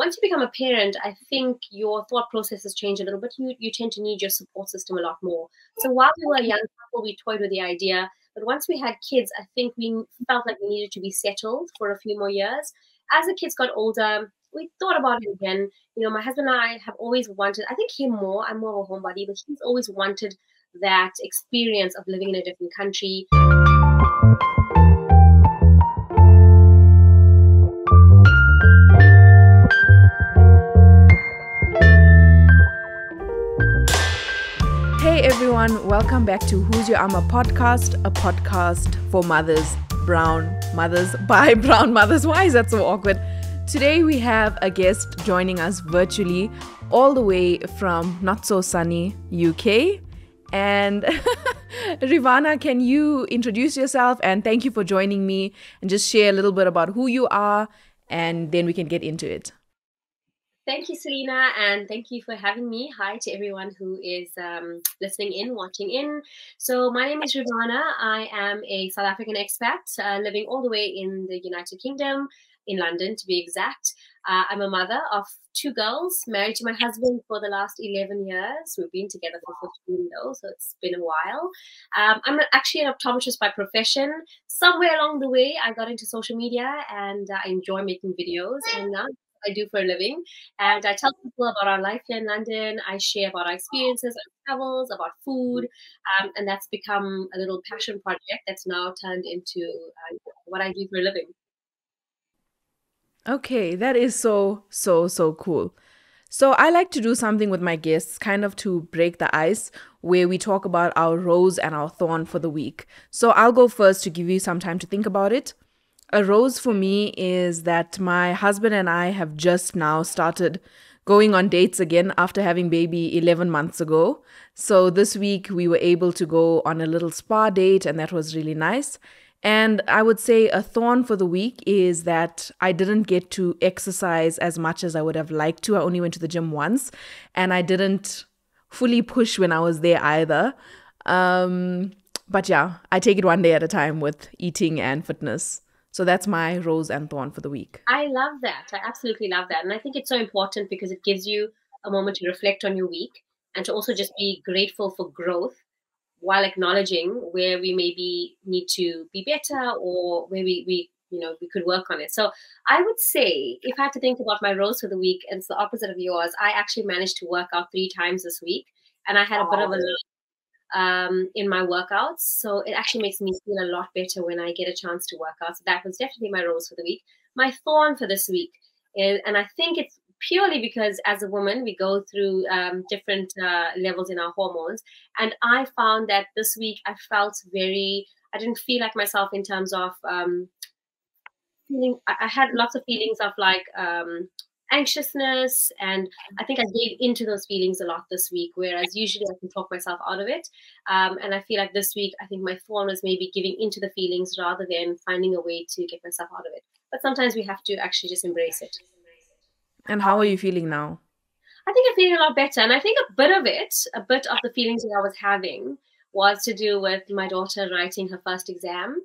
once you become a parent, I think your thought processes change a little bit. You you tend to need your support system a lot more. So while we were young couple, we toyed with the idea. But once we had kids, I think we felt like we needed to be settled for a few more years. As the kids got older, we thought about it again. You know, my husband and I have always wanted, I think him more, I'm more of a homebody, but he's always wanted that experience of living in a different country. Everyone, welcome back to Who's Your Amma podcast, a podcast for mothers, brown mothers, by brown mothers. Why is that so awkward? Today we have a guest joining us virtually, all the way from not so sunny UK. And Reevana, can you introduce yourself and thank you for joining me and just share a little bit about who you are and then we can get into it. Thank you, Selina, and thank you for having me. Hi to everyone who is um, listening in, watching in. So, my name is Reevana. I am a South African expat uh, living all the way in the United Kingdom, in London to be exact. Uh, I'm a mother of two girls, married to my husband for the last 11 years. We've been together for 15 though, so it's been a while. Um, I'm actually an optometrist by profession. Somewhere along the way, I got into social media and uh, I enjoy making videos. And now I do for a living. And I tell people about our life here in London. I share about our experiences, our travels, about food. Um, and that's become a little passion project that's now turned into uh, what I do for a living. Okay, that is so, so, so cool. So, I like to do something with my guests, kind of to break the ice, where we talk about our rose and our thorn for the week. So, I'll go first to give you some time to think about it a rose for me is that my husband and I have just now started going on dates again after having baby 11 months ago. So this week we were able to go on a little spa date and that was really nice. And I would say a thorn for the week is that I didn't get to exercise as much as I would have liked to. I only went to the gym once and I didn't fully push when I was there either. Um, but yeah, I take it one day at a time with eating and fitness. So that's my rose and thorn for the week. I love that. I absolutely love that. And I think it's so important because it gives you a moment to reflect on your week and to also just be grateful for growth while acknowledging where we maybe need to be better or where we, we you know we could work on it so i would say if i had to think about my rose for the week and it's the opposite of yours i actually managed to work out three times this week and i had a bit of a um, in my workouts. So it actually makes me feel a lot better when I get a chance to work out. So that was definitely my rose for the week. My thorn for this week, is, and I think it's purely because as a woman we go through um, different uh, levels in our hormones, and I found that this week I felt very. I didn't feel like myself in terms of um, feeling. I had lots of feelings of like um, anxiousness and i think i gave into those feelings a lot this week whereas usually i can talk myself out of it. Um, and i feel like this week i think my thorn was maybe giving into the feelings rather than finding a way to get myself out of it. But sometimes we have to actually just embrace it. And how are you feeling now? I think i'm feeling a lot better and i think a bit of it a bit of the feelings that i was having was to do with my daughter writing her first exam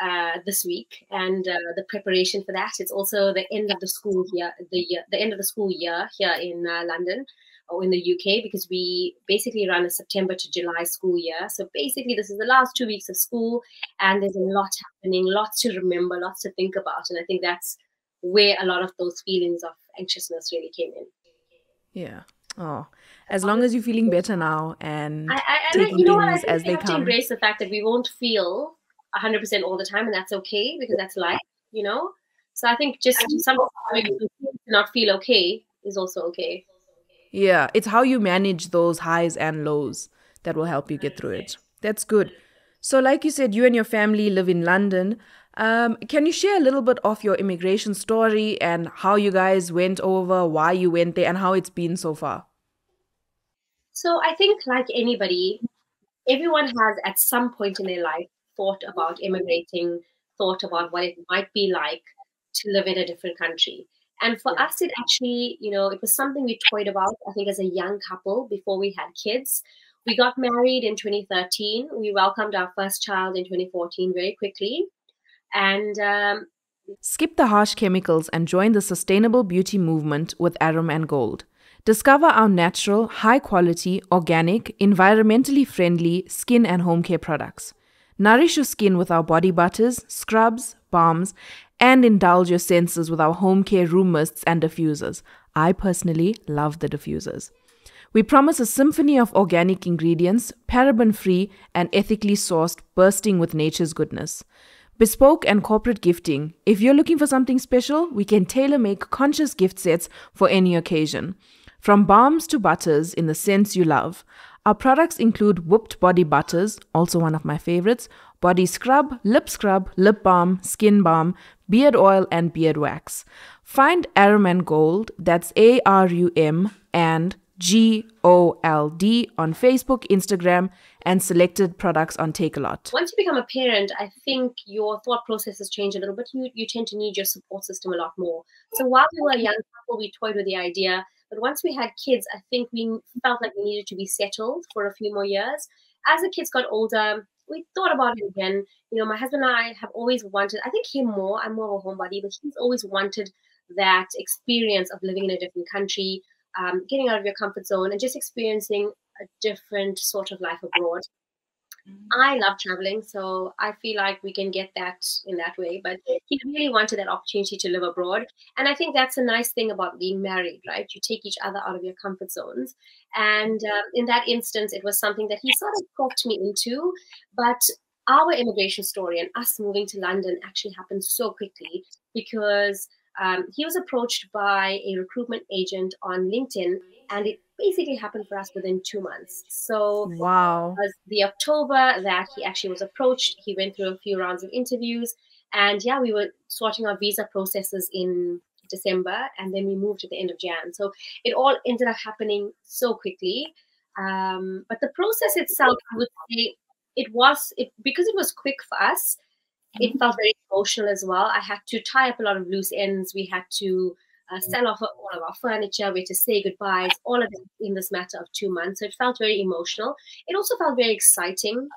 uh, this week, and uh, the preparation for that. It's also the end of the school year, the year, the end of the school year here in uh, London or in the UK, because we basically run a September to July school year. So basically, this is the last two weeks of school, and there's a lot happening, lots to remember, lots to think about, and I think that's where a lot of those feelings of anxiousness really came in. Yeah. Oh, as long as you're feeling better now and I, I, taking you know things as they come. To embrace the fact that we won't feel 100% all the time and that's okay because that's life you know? So i think just sometimes not feel okay is also okay. Yeah it's how you manage those highs and lows that will help you get through it. That's good. So like you said you and your family live in london. Um, can you share a little bit of your immigration story and how you guys went over why you went there and how it's been so far? So i think like anybody everyone has at some point in their life thought about immigrating, thought about what it might be like to live in a different country. And for yeah. us, it actually, you know, it was something we toyed about, I think, as a young couple before we had kids. We got married in 2013. We welcomed our first child in 2014 very quickly. And um, Skip the harsh chemicals and join the sustainable beauty movement with Arum and Gold. Discover our natural, high quality, organic, environmentally friendly skin and home care products. Nourish your skin with our body butters, scrubs, balms, and indulge your senses with our home care room mists and diffusers. I personally love the diffusers. We promise a symphony of organic ingredients, paraben free, and ethically sourced, bursting with nature's goodness. Bespoke and corporate gifting. If you're looking for something special, we can tailor make conscious gift sets for any occasion. From balms to butters in the scents you love. Our products include whipped body butters, also one of my favorites, body scrub, lip scrub, lip balm, skin balm, beard oil, and beard wax. Find Arum and Gold, that's A R U M and G O L D on Facebook, Instagram, and selected products on Takealot. Once you become a parent, I think your thought processes change a little bit. You, you tend to need your support system a lot more. So while we were young we toyed with the idea. But once we had kids, I think we felt like we needed to be settled for a few more years. As the kids got older, we thought about it again. You know, my husband and I have always wanted, I think him more, I'm more of a homebody, but he's always wanted that experience of living in a different country, um, getting out of your comfort zone and just experiencing a different sort of life abroad. Mm-hmm. I love traveling, so I feel like we can get that in that way. But he really wanted that opportunity to live abroad. And I think that's a nice thing about being married, right? You take each other out of your comfort zones. And um, in that instance, it was something that he sort of talked me into. But our immigration story and us moving to London actually happened so quickly because um, he was approached by a recruitment agent on LinkedIn, and it basically happened for us within two months. So, wow, was the October that he actually was approached. He went through a few rounds of interviews, and yeah, we were sorting our visa processes in December, and then we moved at the end of Jan. So it all ended up happening so quickly. Um, but the process itself, I would say, it was it because it was quick for us it felt very emotional as well. I had to tie up a lot of loose ends. We had to uh, sell off all of our furniture. We had to say goodbyes, all of it in this matter of two months. So it felt very emotional. It also felt very exciting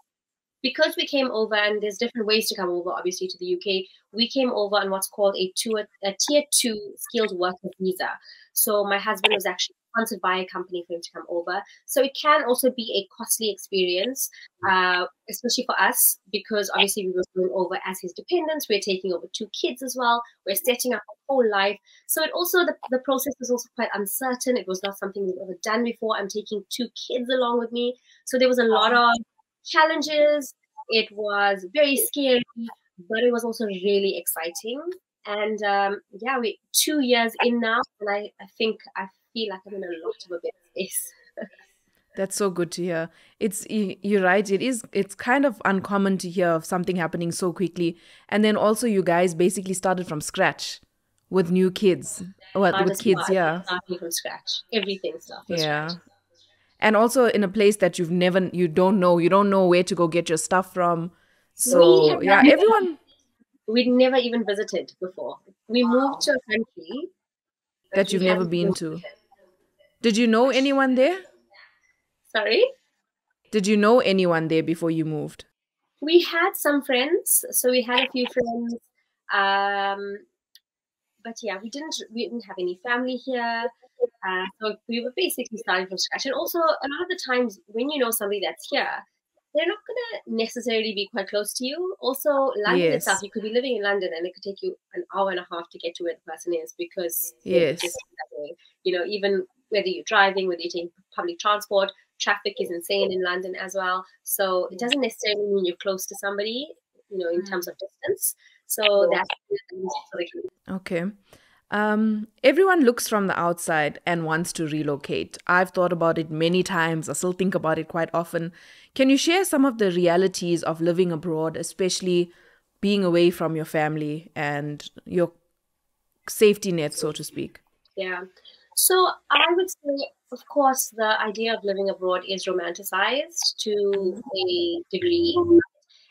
because we came over, and there's different ways to come over, obviously, to the UK. We came over on what's called a, two, a tier two skilled worker visa. So my husband was actually sponsored by a company for him to come over. So it can also be a costly experience, uh, especially for us, because obviously we were going over as his dependents. We're taking over two kids as well. We're setting up a whole life. So it also, the, the process was also quite uncertain. It was not something we've ever done before. I'm taking two kids along with me. So there was a lot of challenges. It was very scary, but it was also really exciting. And um, yeah, we two years in now, and I, I think I feel like I'm in a lot of a better space. That's so good to hear. It's you're right. It is. It's kind of uncommon to hear of something happening so quickly, and then also you guys basically started from scratch with new kids. Well, with kids, yeah. Starting from scratch, everything started. Yeah. Scratch. And also in a place that you've never, you don't know, you don't know where to go get your stuff from. So yeah, everyone. We'd never even visited before. We moved to a country that you've never been to. Did you know anyone there? Sorry? Did you know anyone there before you moved? We had some friends. So we had a few friends. Um, but yeah, we didn't we didn't have any family here. Uh, so we were basically starting from scratch. And also a lot of the times when you know somebody that's here, they're not going to necessarily be quite close to you. Also, London yes. itself, you could be living in London and it could take you an hour and a half to get to where the person is because yes. You know, even whether you're driving, whether you're taking public transport, traffic is insane in London as well. So it doesn't necessarily mean you're close to somebody, you know, in mm. terms of distance. So that's okay. Um, everyone looks from the outside and wants to relocate. I've thought about it many times. I still think about it quite often. Can you share some of the realities of living abroad, especially being away from your family and your safety net, so to speak? Yeah. So I would say, of course, the idea of living abroad is romanticized to a degree.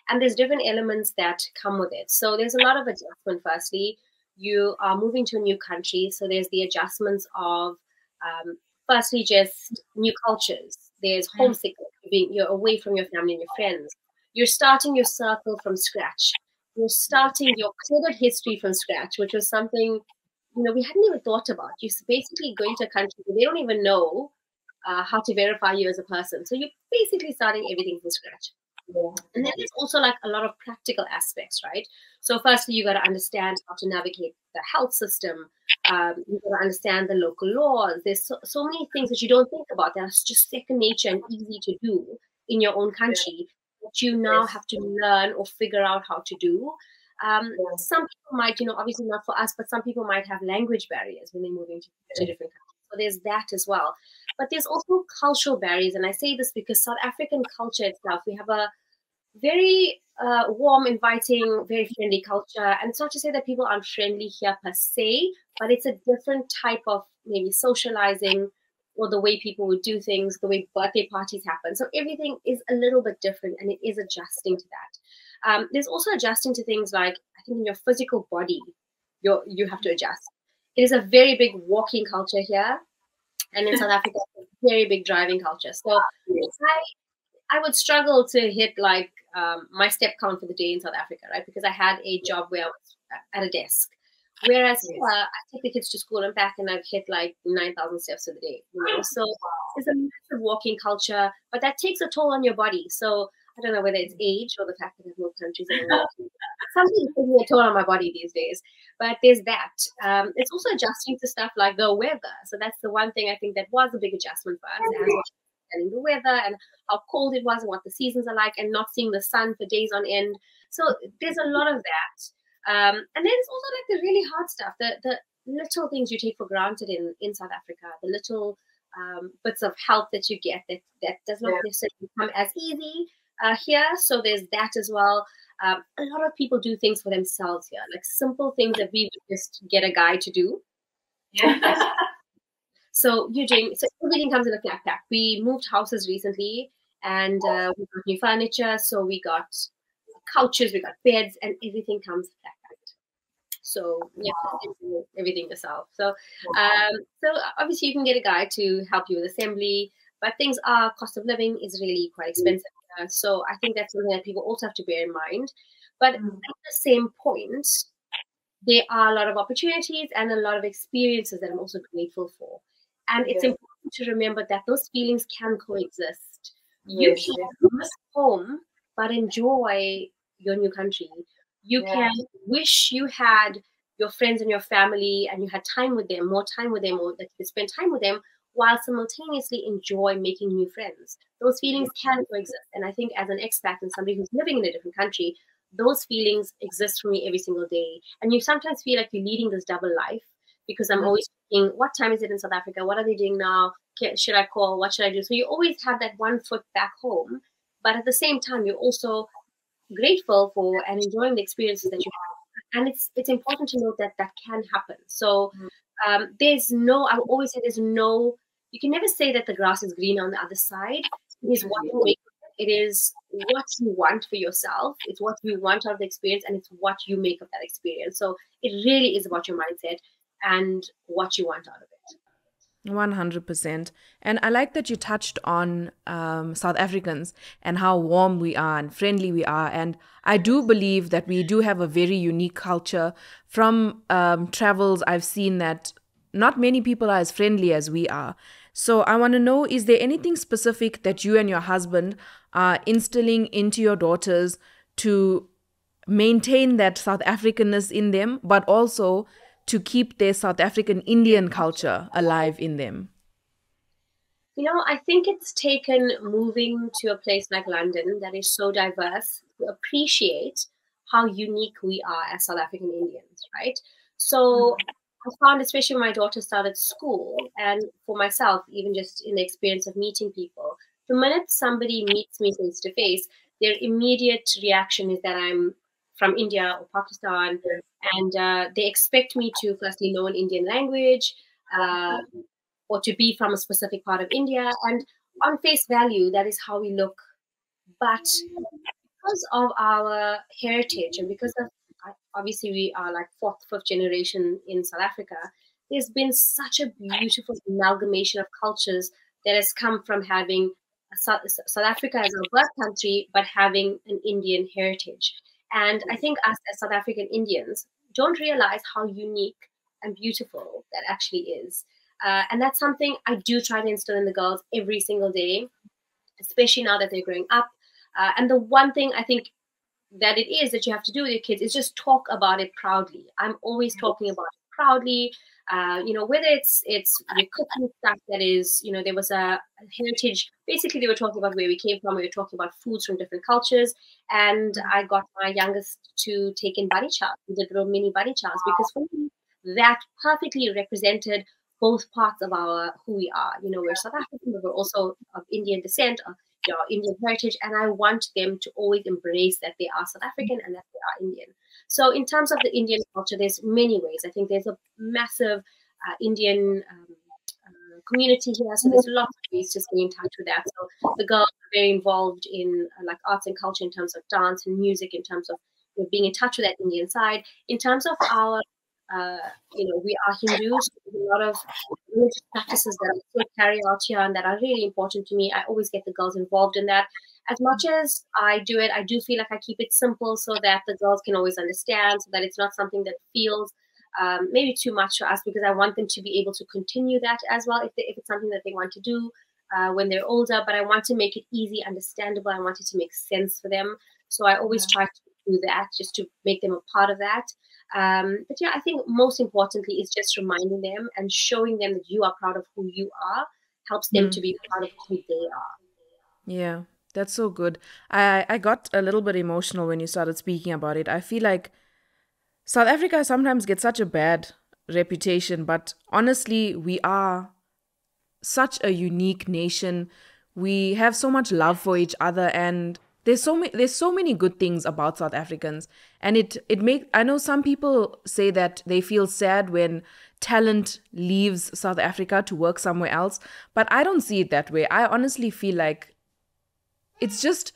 And there's different elements that come with it. So there's a lot of adjustment, firstly you are moving to a new country. So there's the adjustments of, um, firstly, just new cultures. There's mm. homesickness, being you're away from your family and your friends. You're starting your circle from scratch. you're starting your credit history from scratch, which was something you know we hadn't even thought about. You're basically going to a country where they don't even know uh, how to verify you as a person, so you're basically starting everything from scratch. Yeah. And then there's also like a lot of practical aspects, right? So firstly, you got to understand how to navigate the health system. Um, you got to understand the local laws. There's so, so, many things that you don't think about that are just second nature and easy to do in your own country that you now have to learn or figure out how to do. Um, some people might, you know, obviously not for us, but some people might have language barriers when they're moving to, to different countries. So there's that as well. But there's also cultural barriers. And I say this because South African culture itself, we have a very uh, warm, inviting, very friendly culture. And it's not to say that people aren't friendly here per se, but it's a different type of maybe socializing or the way people would do things, the way birthday parties happen. So everything is a little bit different and it is adjusting to that. Um, there's also adjusting to things like, I think in your physical body, you you have to adjust. It is a very big walking culture here. And in South Africa, very big driving culture. So I, I would struggle to hit like um, my step count for the day in South Africa, right? Because I had a job where I was at a desk. Whereas yes. here, I take the kids to school and back, and I've hit like 9,000 steps a day. You know? So it's a massive walking culture, but that takes a toll on your body. So I don't know whether it's age or the fact that I've moved countries. Something is taking a toll on my body these days. But there's that. Um, it's also adjusting to stuff like the weather. So that's the one thing I think that was a big adjustment for us and the weather and how cold it was and what the seasons are like and not seeing the sun for days on end. So there's a lot of that. Um, and then it's also like the really hard stuff, the, the little things you take for granted in, in South Africa, the little um, bits of help that you get that, that does not yeah. necessarily come as easy uh, here. So there's that as well. Um, a lot of people do things for themselves here, like simple things that we would just get a guy to do. Yeah. So you're so everything comes in a flat pack. We moved houses recently and uh, we got new furniture. So we got couches, we got beds, and everything comes flat packed. So yeah, everything yourself. So um, so obviously you can get a guy to help you with assembly, but things are cost of living is really quite expensive. Uh, so I think that's something that people also have to bear in mind. But mm. at the same point, there are a lot of opportunities and a lot of experiences that I'm also grateful for. And it's important to remember that those feelings can coexist. Yes. You can miss home, but enjoy your new country. You can wish you had your friends and your family and you had time with them, more time with them, or that you spend time with them while simultaneously enjoy making new friends. Those feelings can coexist. And I think as an expat and somebody who's living in a different country, those feelings exist for me every single day. And you sometimes feel like you're leading this double life because I'm always thinking, what time is it in South Africa? What are they doing now? Should I call? What should I do? So you always have that one foot back home, but at the same time, you're also grateful for and enjoying the experiences that you have. And it's it's important to note that that can happen. So mm-hmm. um, there's no. I always say there's no. You can never say that the grass is green on the other side. It is what you make. It is what you want for yourself. It's what you want out of the experience, and it's what you make of that experience. So it really is about your mindset and what you want out of it. 100%. And I like that you touched on um, South Africans and how warm we are and friendly we are. And I do believe that we do have a very unique culture. From um, travels, I've seen that not many people are as friendly as we are. So I want to know is there anything specific that you and your husband are instilling into your daughters to maintain that South Africanness in them, but also to keep their South African Indian culture alive in them? You know, I think it's taken moving to a place like London that is so diverse to appreciate how unique we are as South African Indians, right? So mm. I found, especially when my daughter started school, and for myself, even just in the experience of meeting people, the minute somebody meets me face to face, their immediate reaction is that I'm from India or Pakistan, and uh, they expect me to firstly know an Indian language uh, or to be from a specific part of India. And on face value, that is how we look. But because of our heritage and because of obviously we are like fourth, fifth generation in South Africa, there's been such a beautiful amalgamation of cultures that has come from having South, South Africa as our birth country, but having an Indian heritage. And I think us as South African Indians don't realize how unique and beautiful that actually is. Uh, and that's something I do try to instill in the girls every single day, especially now that they're growing up. Uh, and the one thing I think that it is that you have to do with your kids is just talk about it proudly. I'm always talking about it proudly. Uh, you know, whether it's it's your cooking stuff that is, you know, there was a heritage. Basically, they were talking about where we came from. We were talking about foods from different cultures, and I got my youngest to take in bari chas. We did little mini bari chas because for me that perfectly represented both parts of our who we are. You know, we're South African, but we're also of Indian descent, you know, Indian heritage, and I want them to always embrace that they are South African and that they are Indian. So, in terms of the Indian culture, there's many ways. I think there's a massive uh, Indian um, uh, community here, so there's lots of ways to stay in touch with that. So, the girls are very involved in uh, like arts and culture in terms of dance and music, in terms of you know, being in touch with that Indian side. In terms of our uh, you know, we are Hindus. There's a lot of religious practices that I still carry out here and that are really important to me. I always get the girls involved in that. As much as I do it, I do feel like I keep it simple so that the girls can always understand, so that it's not something that feels um, maybe too much for us because I want them to be able to continue that as well if, they, if it's something that they want to do uh, when they're older. But I want to make it easy, understandable. I want it to make sense for them. So I always try to do that just to make them a part of that. Um, but yeah, I think most importantly is just reminding them and showing them that you are proud of who you are helps them mm. to be proud of who they are. Yeah, that's so good. I I got a little bit emotional when you started speaking about it. I feel like South Africa sometimes gets such a bad reputation, but honestly, we are such a unique nation. We have so much love for each other and there's so many there's so many good things about South Africans and it it make I know some people say that they feel sad when talent leaves South Africa to work somewhere else but I don't see it that way. I honestly feel like it's just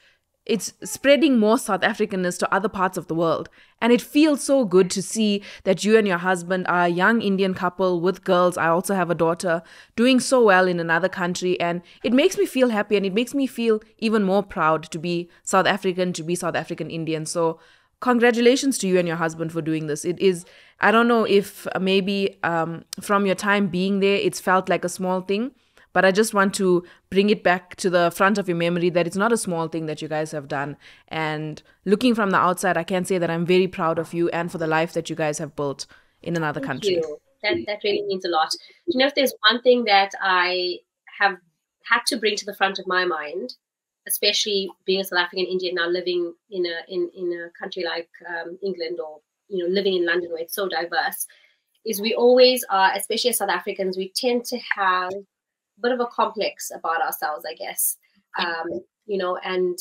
it's spreading more South Africanness to other parts of the world. And it feels so good to see that you and your husband are a young Indian couple with girls. I also have a daughter doing so well in another country. And it makes me feel happy and it makes me feel even more proud to be South African, to be South African Indian. So, congratulations to you and your husband for doing this. It is, I don't know if maybe um, from your time being there, it's felt like a small thing but I just want to bring it back to the front of your memory that it's not a small thing that you guys have done. And looking from the outside, I can say that I'm very proud of you and for the life that you guys have built in another Thank country. You. That, that really means a lot. You know, if there's one thing that I have had to bring to the front of my mind, especially being a South African Indian now living in a in, in a country like um, England or you know living in London where it's so diverse, is we always are, especially as South Africans, we tend to have bit of a complex about ourselves, I guess. Um, you know, and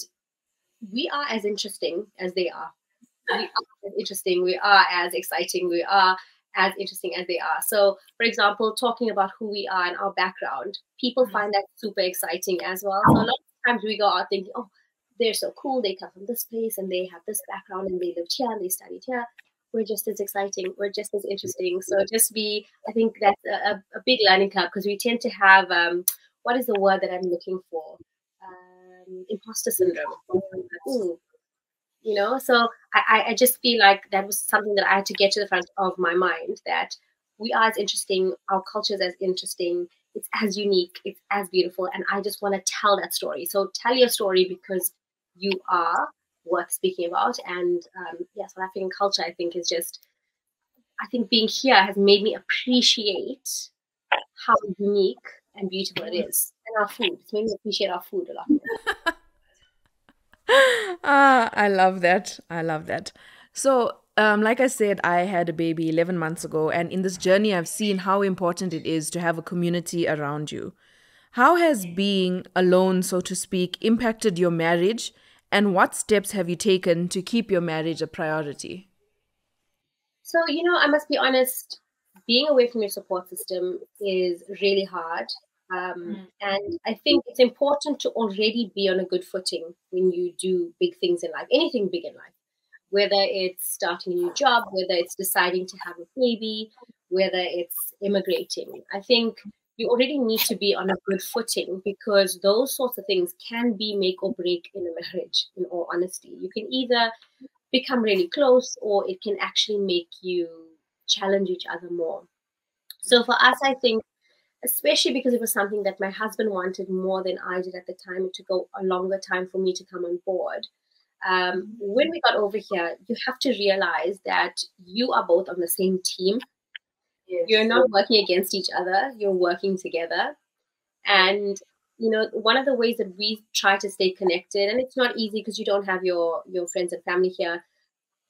we are as interesting as they are. We are as interesting. We are as exciting. We are as interesting as they are. So, for example, talking about who we are and our background, people mm-hmm. find that super exciting as well. So, a lot of times we go out thinking, oh, they're so cool. They come from this place and they have this background and they lived here and they studied here we're just as exciting, we're just as interesting. So just be, I think that's a, a big learning curve because we tend to have, um, what is the word that I'm looking for? Um, imposter syndrome. Ooh. You know, so I, I just feel like that was something that I had to get to the front of my mind that we are as interesting, our culture is as interesting, it's as unique, it's as beautiful, and I just want to tell that story. So tell your story because you are worth speaking about. And um, yeah, South African culture, I think, is just, I think being here has made me appreciate how unique and beautiful it is. And our food. It's made me appreciate our food a lot ah, I love that. I love that. So, um, like I said, I had a baby 11 months ago, and in this journey, I've seen how important it is to have a community around you. How has being alone, so to speak, impacted your marriage and what steps have you taken to keep your marriage a priority? So, you know, I must be honest, being away from your support system is really hard. Um, mm. And I think it's important to already be on a good footing when you do big things in life, anything big in life, whether it's starting a new job, whether it's deciding to have a baby, whether it's immigrating. I think you already need to be on a good footing because those sorts of things can be make or break in a marriage in all honesty you can either become really close or it can actually make you challenge each other more. So for us, I think, especially because it was something that my husband wanted more than I did at the time, it took a, longer time for me to come on board. Um, when we got over here, you have to realize that you are both on the same team. Yes. You're not working against each other, you're working together. And you know, one of the ways that we try to stay connected, and it's not easy because you don't have your your friends and family here.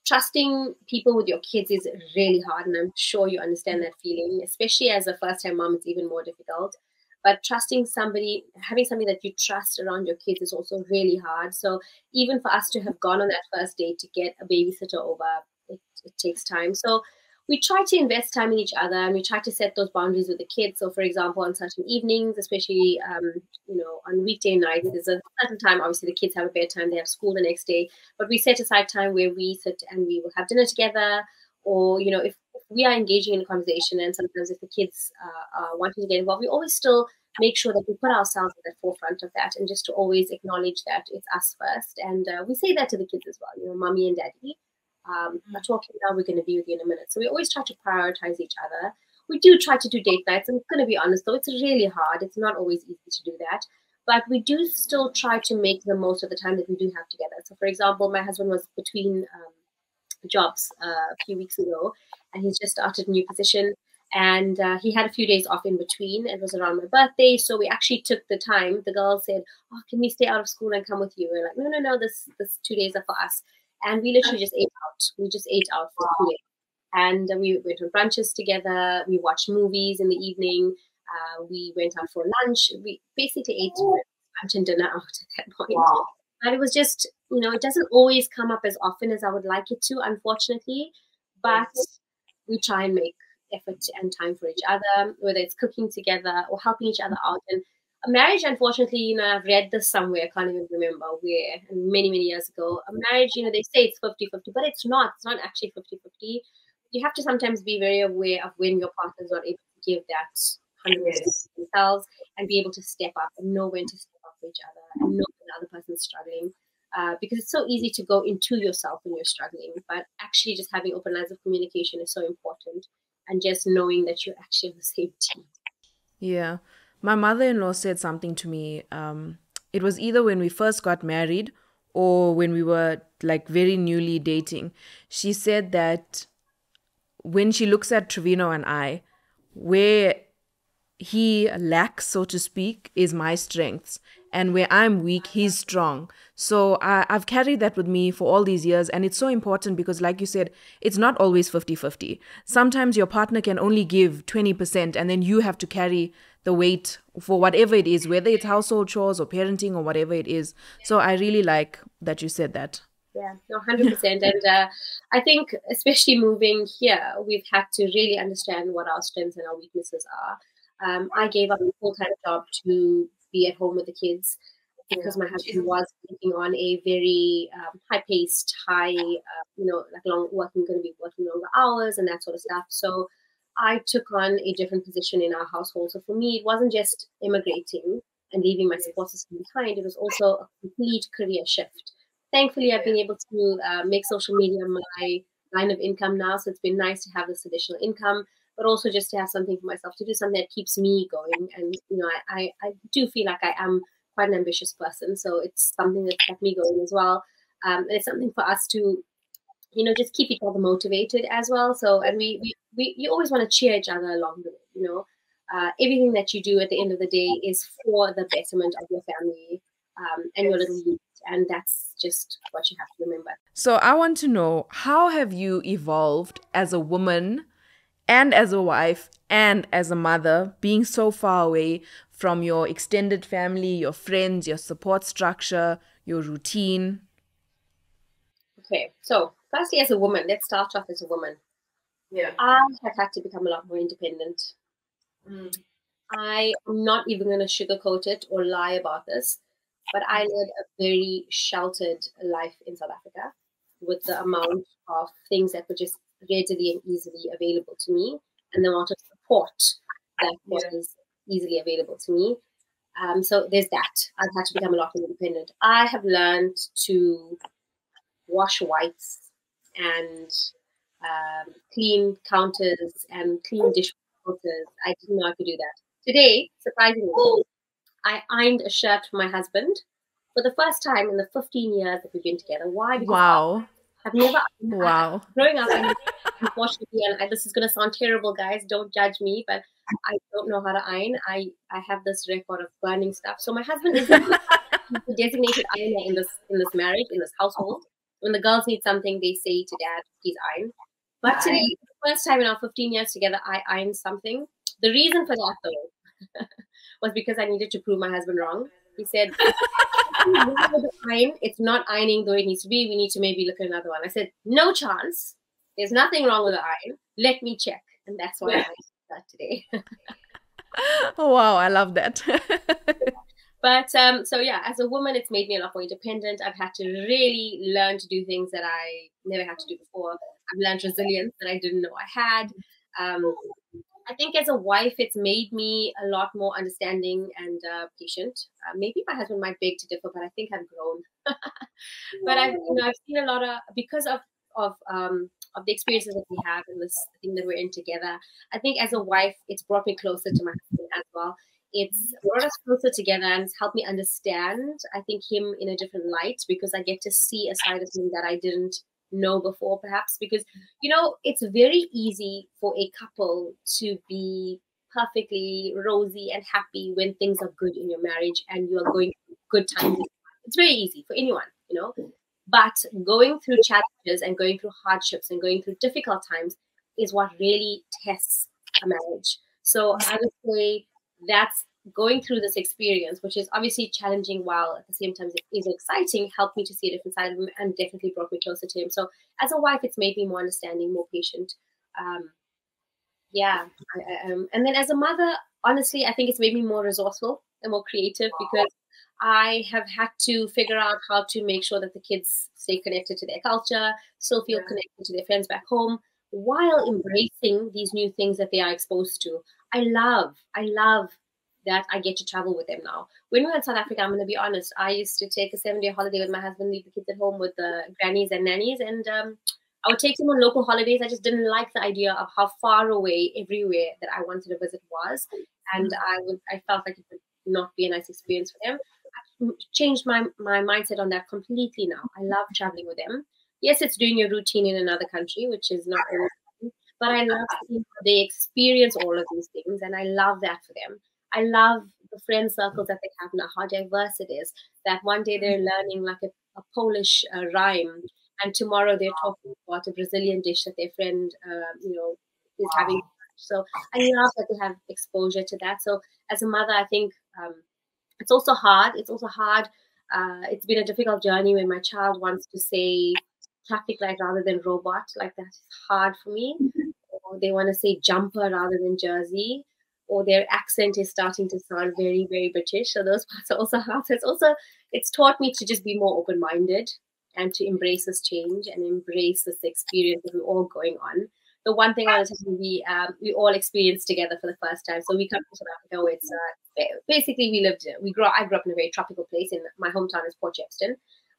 Trusting people with your kids is really hard, and I'm sure you understand that feeling. Especially as a first time mom, it's even more difficult. But trusting somebody, having somebody that you trust around your kids is also really hard. So even for us to have gone on that first date to get a babysitter over, it, it takes time. So we try to invest time in each other and we try to set those boundaries with the kids. So, for example, on certain evenings, especially um, you know on weekday nights, there's a certain time. Obviously, the kids have a bedtime; they have school the next day. But we set aside time where we sit and we will have dinner together. Or you know, if we are engaging in a conversation, and sometimes if the kids uh, are wanting to get involved, we always still make sure that we put ourselves at the forefront of that, and just to always acknowledge that it's us first. And uh, we say that to the kids as well. You know, mommy and daddy um, mm. talking now, we're going to be with you in a minute. So we always try to prioritize each other. We do try to do date nights. I'm going to be honest, though, it's really hard. It's not always easy to do that. But we do still try to make the most of the time that we do have together. So, for example, my husband was between um, jobs uh, a few weeks ago, and he's just started a new position. And uh, he had a few days off in between. It was around my birthday, so we actually took the time. The girls said, "Oh, can we stay out of school and come with you?" We're like, "No, no, no. This this two days are for us." And we literally just ate out. We just ate out for two days. And we went on brunches together. We watched movies in the evening. Uh, we went out for lunch. We basically ate lunch and dinner out at that point. Wow. But it was just, you know, it doesn't always come up as often as I would like it to, unfortunately. But we try and make effort and time for each other, whether it's cooking together or helping each other out. And marriage, unfortunately, you know, I've read this somewhere, I can't even remember where, many, many years ago. A marriage, you know, they say it's 50 50, but it's not. It's not actually 50 50. You have to sometimes be very aware of when your partner is not able to give that 100% yes. themselves and be able to step up and know when to step up for each other and know when the other person is struggling. Uh, because it's so easy to go into yourself when you're struggling, but actually just having open lines of communication is so important and just knowing that you're actually on the same team. Yeah. My mother in law said something to me. Um, it was either when we first got married or when we were like very newly dating. She said that when she looks at Trevino and I, where he lacks, so to speak, is my strengths and where I'm weak, he's strong. So I, have carried that with me for all these years. And it's so important because, like you said, it's not always 50 50. Sometimes your partner can only give 20%, and then you have to carry the weight for whatever it is, whether it's household chores or parenting or whatever it is. So I really like that you said that. Yeah, no, 100%. and uh, I think, especially moving here, we've had to really understand what our strengths and our weaknesses are. Um, I gave up a full time job to be at home with the kids because my husband was taking on a very um, high paced, high, uh, you know, like long working, going to be working longer hours and that sort of stuff. So I took on a different position in our household. So for me, it wasn't just immigrating and leaving my support system behind, it was also a complete career shift. Thankfully, I've been able to uh, make social media my line of income now. So it's been nice to have this additional income but also just to have something for myself to do something that keeps me going. And you know, I, I, I do feel like I am quite an ambitious person, so it's something that kept me going as well. Um, and it's something for us to, you know, just keep each other motivated as well. So, and we, we, we you always want to cheer each other along the way. You know, uh, everything that you do at the end of the day is for the betterment of your family um, and your little youth. And that's just what you have to remember. So, I want to know how have you evolved as a woman and as a wife and as a mother, being so far away from your extended family, your friends, your support structure, your routine? Okay, so firstly, as a woman, let's start off as a woman. Yeah. I have had to become a lot more independent. Mm. I am not even going to sugarcoat it or lie about this, but I led a very sheltered life in South Africa with the amount of things that were just readily and easily available to me, and the amount of support that was easily available to me. Um, so there's that. I've had to become a lot more independent. I have learned to wash whites and um, clean counters and clean dishwashers. I didn't know I could do that. Today, surprisingly, I ironed a shirt for my husband for the first time in the 15 years that we've been together. Why? Because wow. I've never. Wow. I, growing up, I, unfortunately, and I, this is going to sound terrible, guys. Don't judge me, but I don't know how to iron. I I have this record of burning stuff. So my husband is the designated ironer in this in this marriage in this household. When the girls need something, they say to dad, "Please iron." But today, the first time in our 15 years together, I ironed something. The reason for that, though, was because I needed to prove my husband wrong. He said, it's not ironing the way it needs to be. We need to maybe look at another one. I said, no chance. There's nothing wrong with the iron. Let me check. And that's why I that today. oh, wow. I love that. But um, so, yeah, as a woman, it's made me a lot more independent. I've had to really learn to do things that I never had to do before. I've learned resilience that I didn't know I had. Um, I think as a wife, it's made me a lot more understanding and uh, patient. Uh, maybe my husband might beg to differ, but I think I've grown. but I've, you know, I've seen a lot of because of of um, of the experiences that we have and this thing that we're in together. I think as a wife, it's brought me closer to my husband as well. It's brought us closer together and it's helped me understand, I think, him in a different light because I get to see a side of him that I didn't know before, perhaps, because, you know, it's very easy for a couple to be perfectly rosy and happy when things are good in your marriage and you are going good times. It's very easy for anyone, you know. But going through challenges and going through hardships and going through difficult times is what really tests a marriage. So I would say that's going through this experience, which is obviously challenging while at the same time is exciting, helped me to see a different side of him and definitely brought me closer to him. So as a wife, it's made me more understanding, more patient. Um, yeah. I, I, um, and then as a mother, honestly, I think it's made me more resourceful and more creative because I have had to figure out how to make sure that the kids stay connected to their culture, still feel connected to their friends back home, while embracing these new things that they are exposed to. I love, I love that I get to travel with them now. When we were in South Africa, I'm going to be honest, I used to take a seven day holiday with my husband, leave the kids at home with the grannies and nannies, and um, I would take them on local holidays. I just didn't like the idea of how far away everywhere that I wanted to visit was, and I would I felt like it would not be a nice experience for them. I changed my my mindset on that completely now. I love traveling with them. Yes, it's doing your routine in another country, which is not. But I love seeing how they experience all of these things, and I love that for them. I love the friend circles that they have now, how diverse it is. That one day they're learning like a, a Polish uh, rhyme, and tomorrow they're talking about a Brazilian dish that their friend, uh, you know, is having. So I love that they have exposure to that. So as a mother, I think um, it's also hard. It's also hard. Uh, it's been a difficult journey when my child wants to say traffic light rather than robot. Like that's hard for me. Or they want to say jumper rather than jersey or their accent is starting to sound very, very British. So those parts are also hard. It's also it's taught me to just be more open-minded and to embrace this change and embrace this experience that we're all going on. The one thing I want to tell we um, we all experienced together for the first time. So we come from South Africa, it's uh, basically we lived. We grew. I grew up in a very tropical place. In my hometown is Port Shepstone.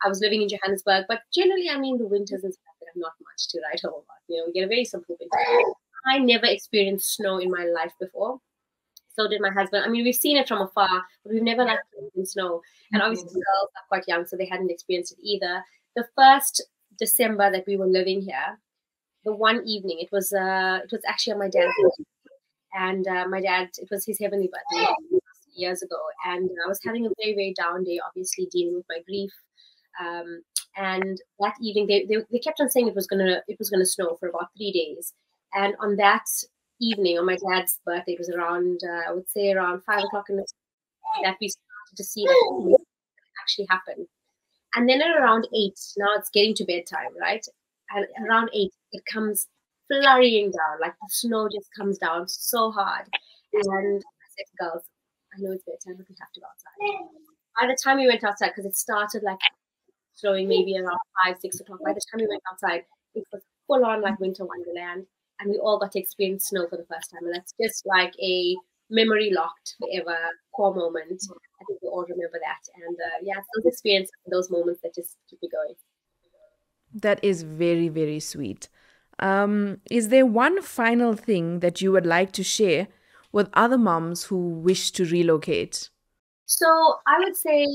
I was living in Johannesburg, but generally, I mean, the winters in South Africa are not much to write home about. You know, we get a very simple winter. I never experienced snow in my life before so did my husband. I mean, we've seen it from afar, but we've never like in snow. And obviously, the girls are quite young, so they hadn't experienced it either. The first December that we were living here, the one evening, it was uh, it was actually on my dad's birthday, and uh, my dad, it was his heavenly birthday years ago, and I was having a very very down day, obviously dealing with my grief. Um, and that evening, they, they, they kept on saying it was gonna it was gonna snow for about three days. And on that evening on my dad's birthday. It was around, uh, I would say, around five o'clock in the that we started to see that actually happen. And then at around eight, now it's getting to bedtime, right? And around eight, it comes flurrying down, like the snow just comes down so hard. And I said, girls, I know it's bedtime, but we have to go outside. By the time we went outside, because it started like snowing maybe around five, six o'clock, by the time we went outside, it was full on like winter wonderland and we all got to experience snow for the first time. And that's just like a memory locked forever core moment. I think we all remember that. And uh, yeah, those experiences, those moments that just keep me going. That is very, very sweet. Um, is there one final thing that you would like to share with other moms who wish to relocate? So I would say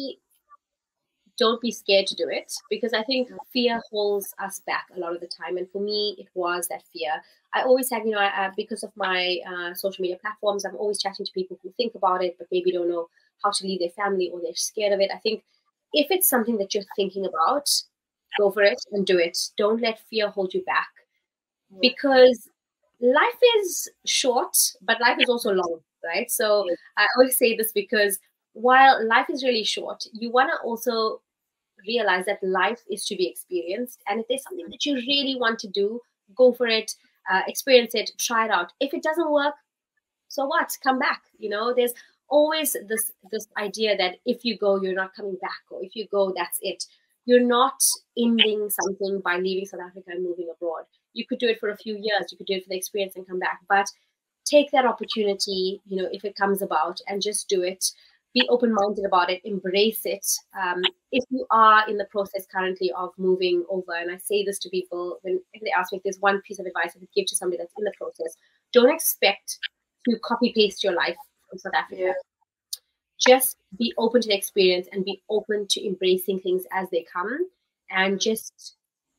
don't be scared to do it because I think fear holds us back a lot of the time. And for me, it was that fear. I always said, you know, I, because of my uh, social media platforms, I'm always chatting to people who think about it, but maybe don't know how to leave their family or they're scared of it. I think if it's something that you're thinking about, go for it and do it. Don't let fear hold you back because life is short, but life is also long, right? So I always say this because while life is really short, you want to also realize that life is to be experienced. And if there's something that you really want to do, go for it, uh, experience it, try it out. If it doesn't work, so what? Come back. You know, there's always this this idea that if you go, you're not coming back, or if you go, that's it. You're not ending something by leaving South Africa and moving abroad. You could do it for a few years. You could do it for the experience and come back. But take that opportunity, you know, if it comes about, and just do it be open minded about it, embrace it. Um, if you are in the process currently of moving over, and I say this to people when they ask me if there's one piece of advice I could give to somebody that's in the process, don't expect to copy paste your life from South Africa. Yeah. Just be open to the experience and be open to embracing things as they come and just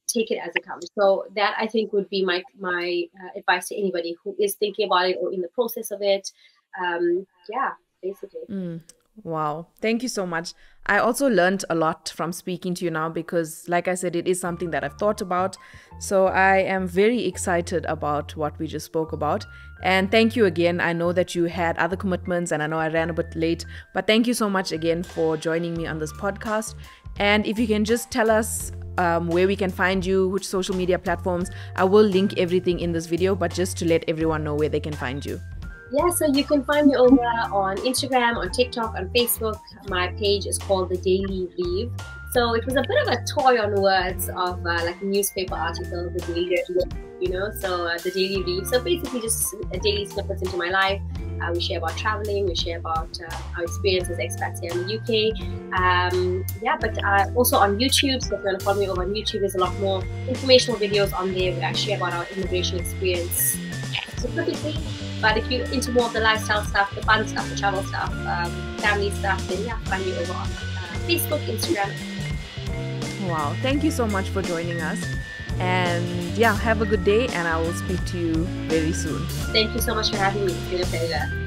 take it as it comes. So that I think would be my my uh, advice to anybody who is thinking about it or in the process of it. Um, yeah, basically. Mm. Wow. Thank you so much. I also learned a lot from speaking to you now because, like I said, it is something that I've thought about. So I am very excited about what we just spoke about. And thank you again. I know that you had other commitments and I know I ran a bit late, but thank you so much again for joining me on this podcast. And if you can just tell us um, where we can find you, which social media platforms, I will link everything in this video, but just to let everyone know where they can find you. Yeah, so you can find me over on Instagram, on TikTok, on Facebook. My page is called The Daily Reev. So it was a bit of a toy on words of uh, like a newspaper article, The Daily Reev, you know, so uh, The Daily Reev. So basically just a daily snippets into my life. Uh, we share about traveling, we share about uh, our experience as expats here in the UK. Um, yeah, but uh, also on YouTube. So if you want to follow me over on YouTube, there's a lot more informational videos on there where I share about our immigration experience specifically. But if you're into more of the lifestyle stuff, the fun stuff, the travel stuff, um, family stuff, then yeah, find me over on uh, Facebook, Instagram. Wow. Thank you so much for joining us. And yeah, have a good day, and I will speak to you very soon. Thank you so much for having me. It's been a pleasure.